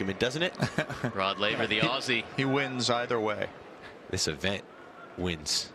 I doesn't it? Rod Laver, the Aussie. He wins either way. This event wins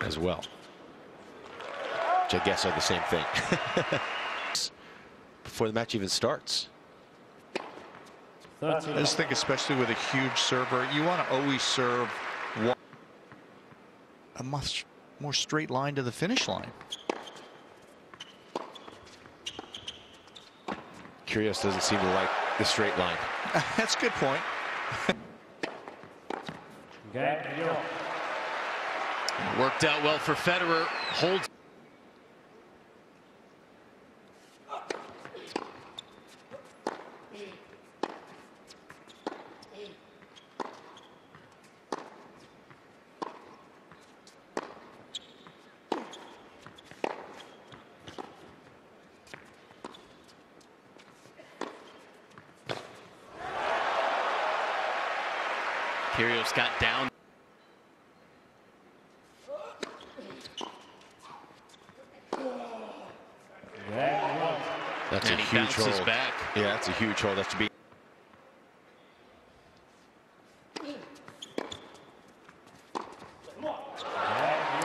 as well. Which I guess are the same thing. Before the match even starts. I just think, especially with a huge server, you want to always serve one, a much more straight line to the finish line. Kyrgios doesn't seem to like the straight line. That's a good point. Worked out well for Federer. Holds. Kyrgios got down. That's And a he huge hole. back. Yeah, that's a huge hold. That should be.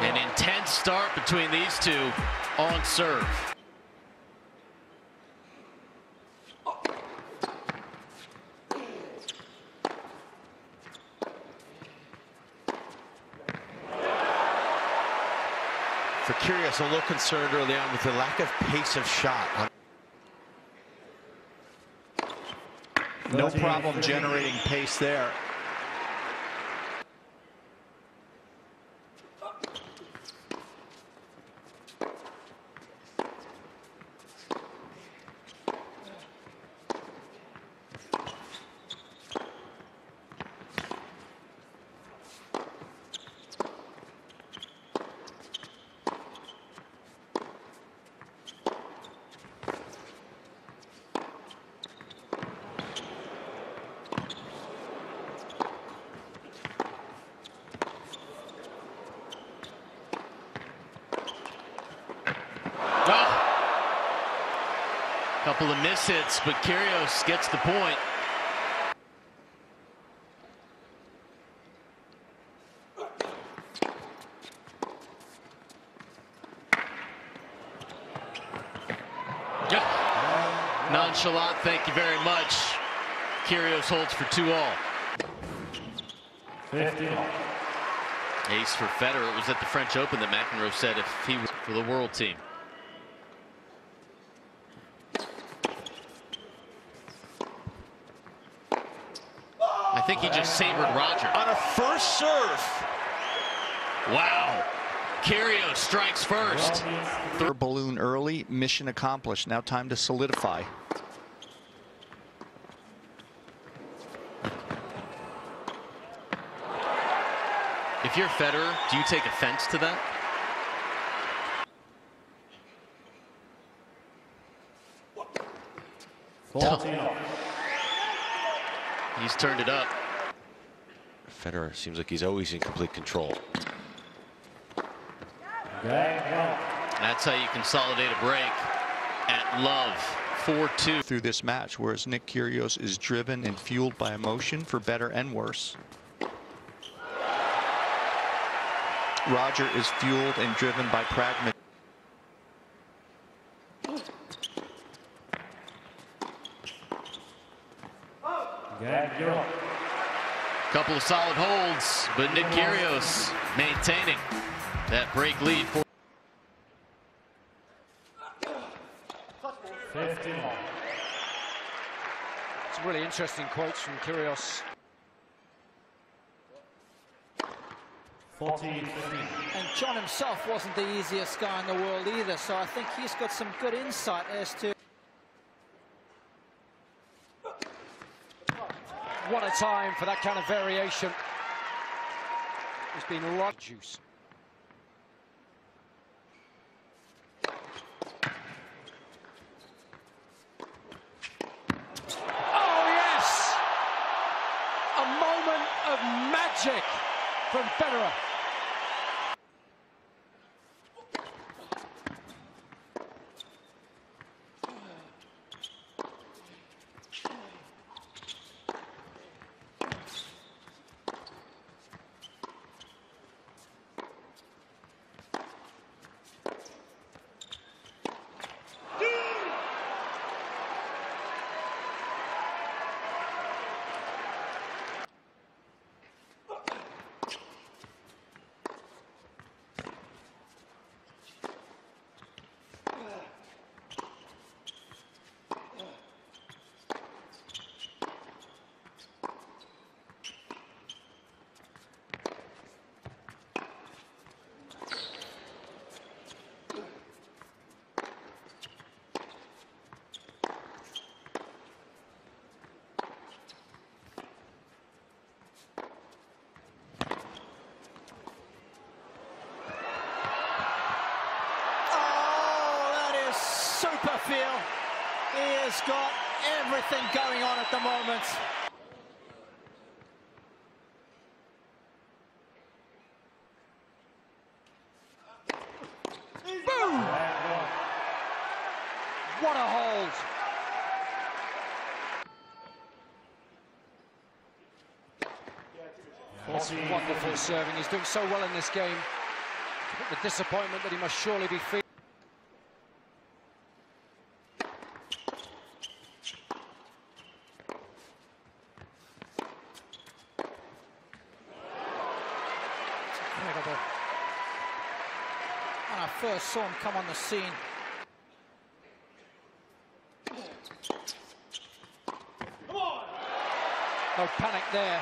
An intense start between these two on serve. For Kyrgios, a little concerned early on with the lack of pace of shot. No problem generating pace there. Oh. Couple of mishits, but Kyrgios gets the point. Yeah. Nonchalant, thank you very much. Kyrgios holds for two all. Ace for Federer. It was at the French Open that McEnroe said if he was for the world team. I think he just sabered Roger. On a first serve. Wow. Kyrgios strikes first. Third balloon early, mission accomplished. Now time to solidify. If you're Federer, do you take offense to that? He's turned it up. Federer seems like he's always in complete control. That's how you consolidate a break at love 4-2. through this match, whereas Nick Kyrgios is driven and fueled by emotion for better and worse. Roger is fueled and driven by pragmatism. Couple of solid holds, but Nick Kyrgios maintaining that break lead for 15. Some really interesting quotes from Kyrgios. And John himself wasn't the easiest guy in the world either, so I think he's got some good insight as to What a time for that kind of variation. There's been a lot of juice. Oh, yes! A moment of magic from Federer. Got everything going on at the moment. Boom! What a hold. That's wonderful serving. He's doing so well in this game. The disappointment that he must surely be feeling. Incredible. When I first saw him come on the scene, No panic there.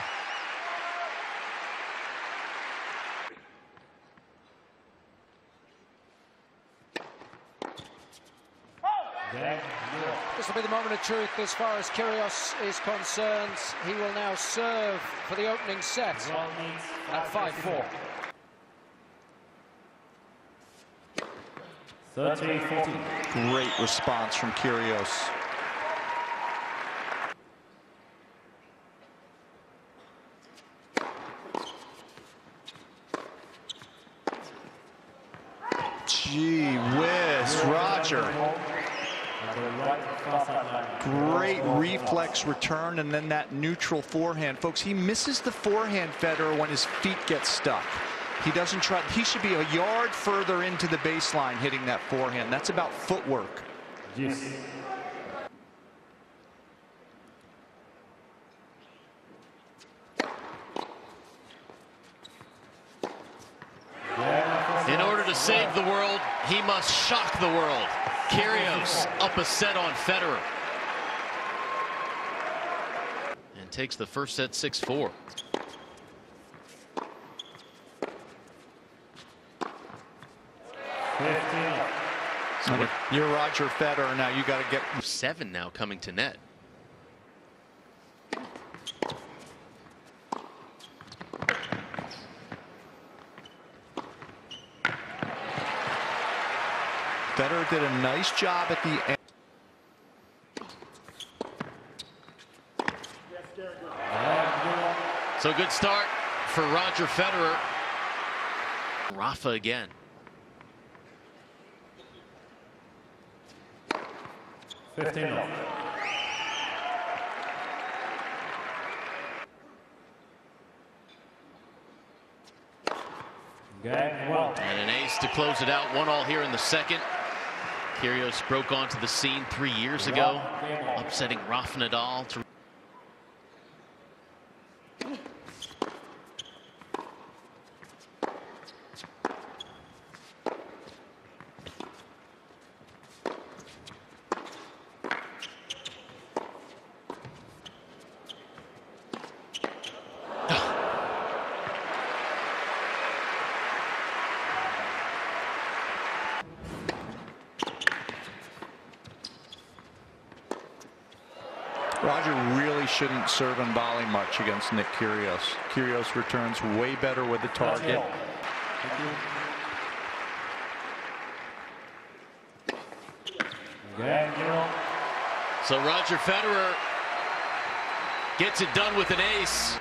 This will be the moment of truth as far as Kyrgios is concerned. He will now serve for the opening set at 5-4. 30-14. Great response from Kyrgios. Gee whiz, Roger. Great reflex return and then that neutral forehand. Folks, he misses the forehand Federer when his feet get stuck. He doesn't try. He should be a yard further into the baseline hitting that forehand. That's about footwork. Yes. In order to save the world, he must shock the world. Kyrgios up a set on Federer. And takes the first set 6-4. You're Roger Federer now. You got to get Seven now coming to net. Federer did a nice job at the end. So good start for Roger Federer. Rafa again. Fifteen off. Game well. And an ace to close it out. One all here in the second. Kyrgios broke onto the scene three years ago, upsetting Rafa Nadal Roger really shouldn't serve and volley much against Nick Kyrgios. Kyrgios returns way better with the target. So Roger Federer gets it done with an ace.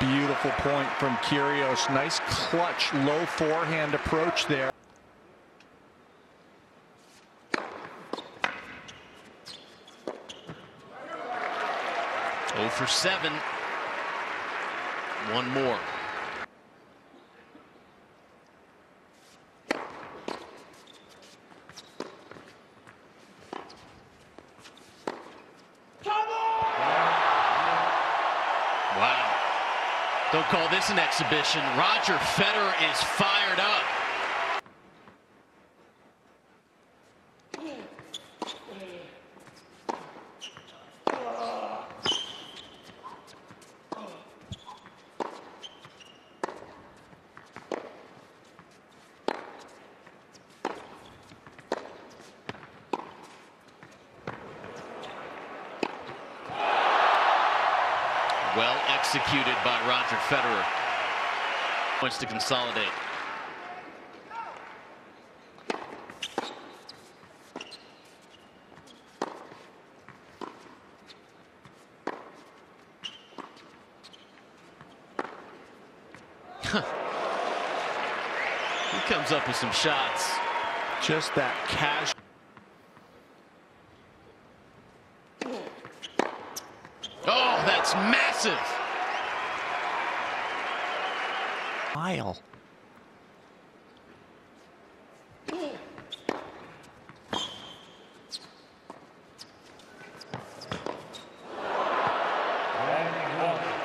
Beautiful point from Kyrgios. Nice clutch, low forehand approach there. Oh for 7. One more. Wow. An exhibition. Roger Federer is fired up. Well executed by Roger Federer. Wants to consolidate. he comes up with some shots. Just that casual. Oh, that's massive. Mile.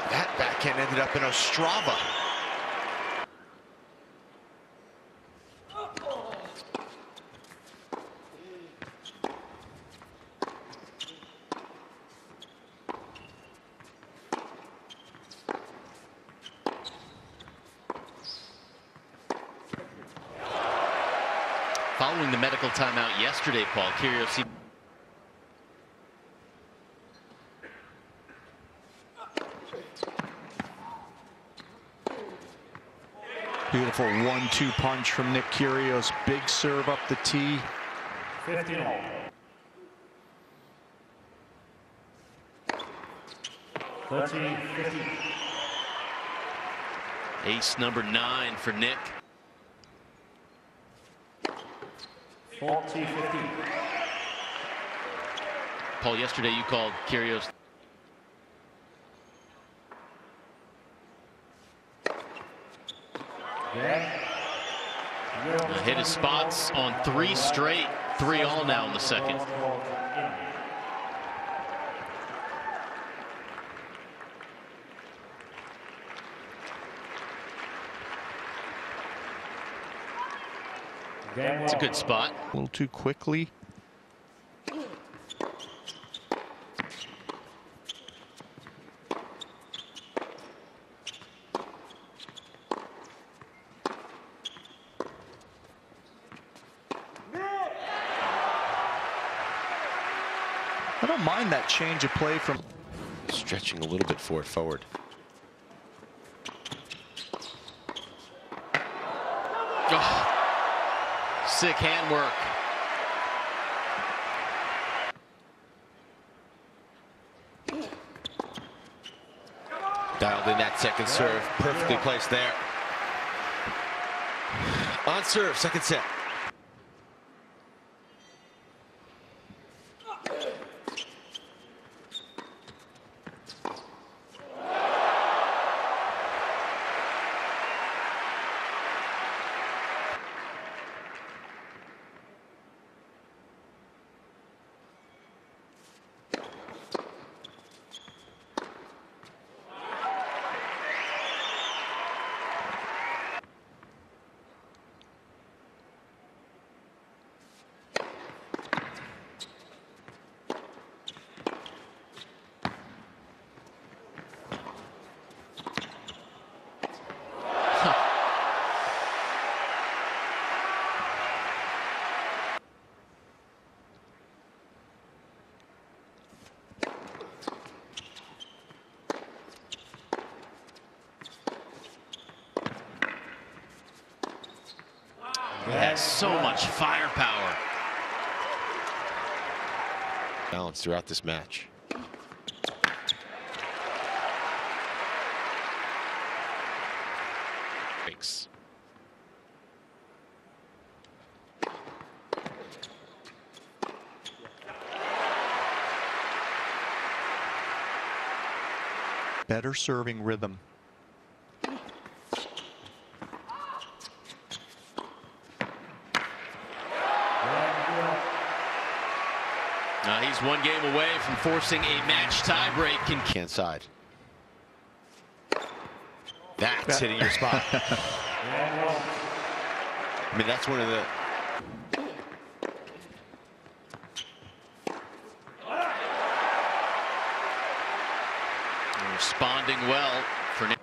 That backhand ended up in Ostrava. Yesterday, Paul Kyrgios Beautiful one-two punch from Nick Kyrgios. Big serve up the tee. 15 all. Ace number nine for Nick. 40, 15. Paul, yesterday you called Kyrgios Yeah. hit his spots on three straight, three all now in the second. It's a good spot. A little too quickly. I don't mind that change of play from Stretching a little bit for it forward. Oh, sick handwork. Dialed in that second serve. Perfectly placed there. On serve, second set. Has so much firepower. Balance throughout this match. Breaks. better serving rhythm. Now he's one game away from forcing a match tiebreak. in Can side. That's hitting your spot. I mean, that's one of the. Responding well for Nick.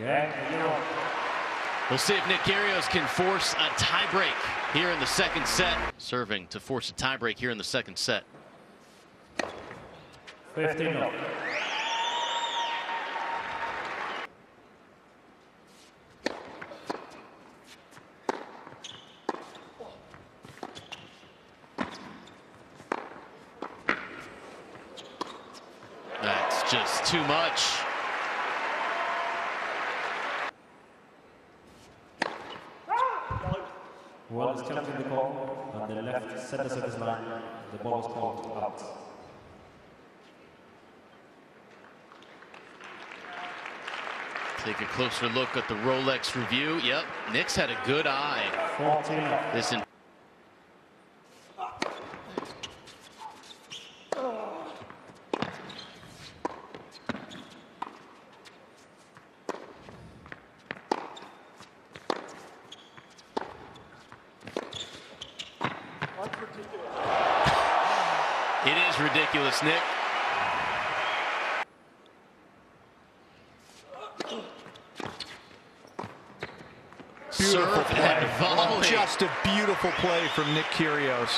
Yeah. We'll see if Nick Kyrgios can force a tiebreak here in the second set. Serving to force a tiebreak here in the second set. 15 -0. Take a closer look at the Rolex review. Yep, Nick's had a good eye. This in It is ridiculous, Nick. Beautiful Serve and play. volley. Just a beautiful play from Nick Kyrgios.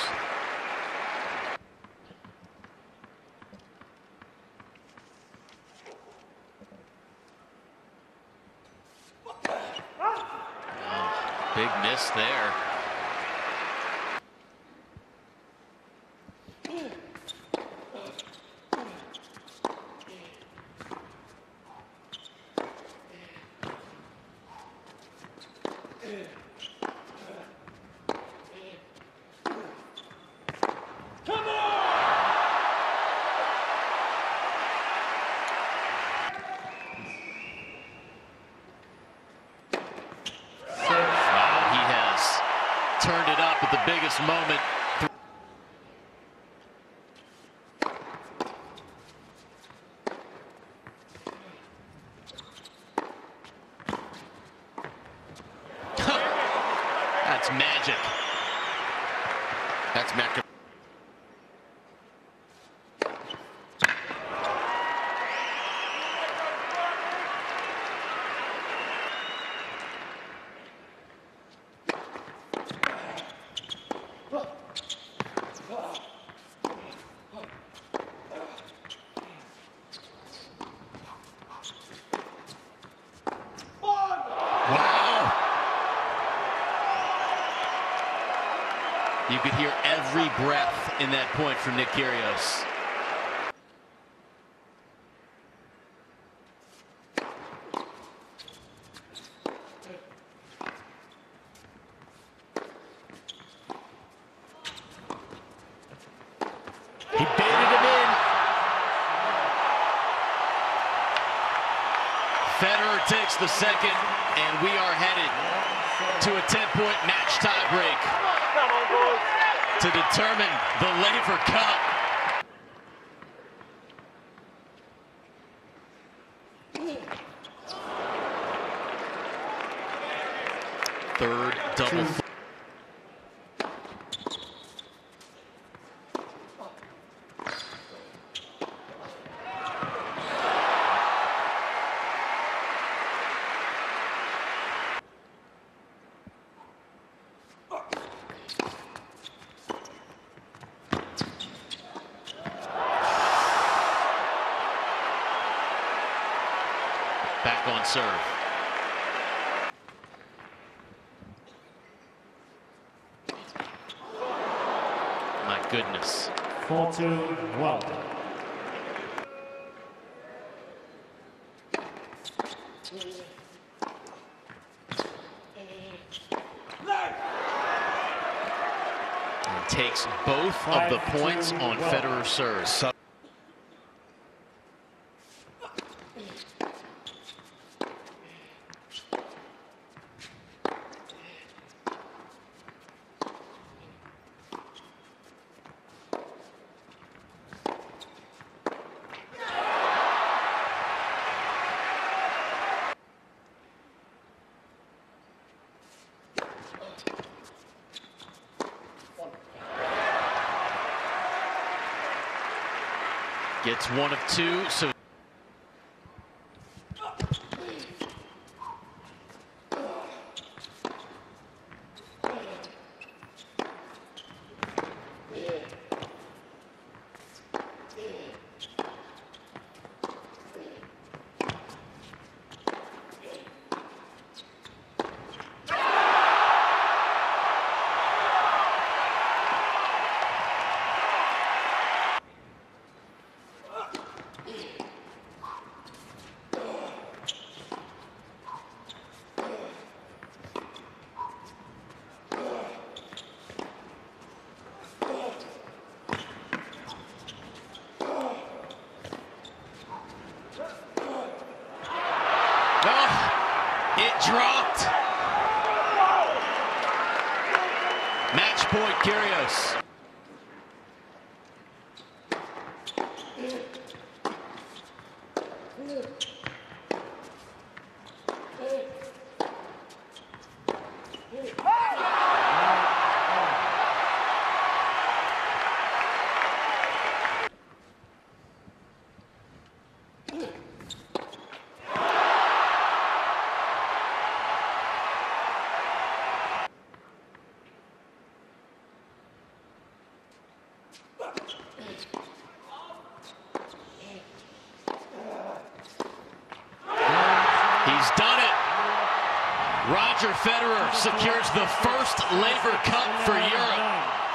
Big miss there. Wow, he has turned it up at the biggest moment. Magic. That's Mac. Wow. You could hear every breath in that point from Nick Kyrgios. He baited him in. Federer takes the second, and we are headed to a 10-point match tiebreak to determine the Laver Cup. Third double. Back on serve. My goodness. 4 2 1. And takes both of the points on Federer's serve. Gets one of two, so Oh, it dropped. Match point, Kyrgios. He's done it. Roger Federer secures the first Laver Cup for Europe.